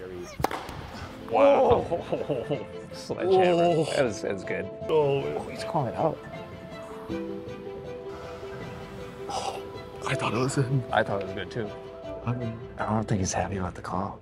very. Wow. Sledgehammer. Whoa. That was, that was good. Oh, He's calling out. I thought it was him. I thought it was good too. I mean, I don't think he's happy about the call.